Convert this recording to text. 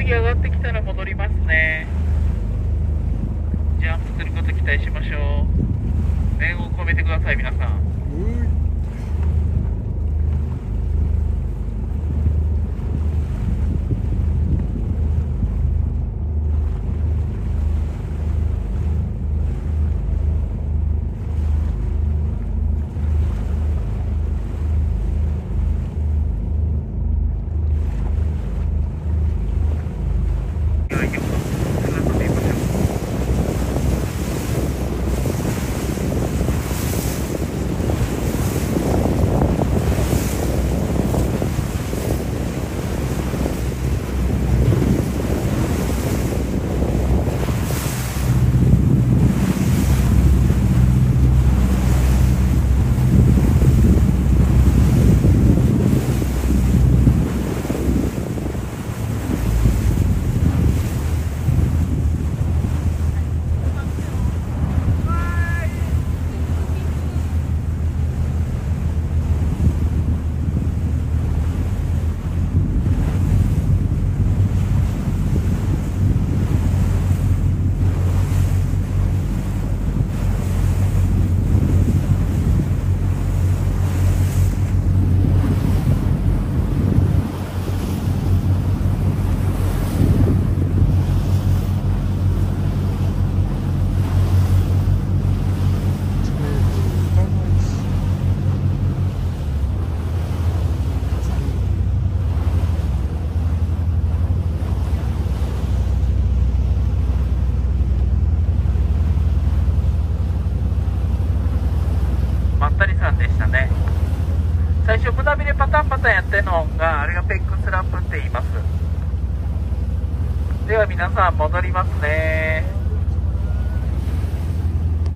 次上がってきたら戻りますね。ジャンプすること期待しましょう。念を込めてください皆さんでは横の姿でいきましょうまったりさんでしたね最初胸びれパタンパタンやってんのがあれがペックスラップって言います。では皆さん戻りますね。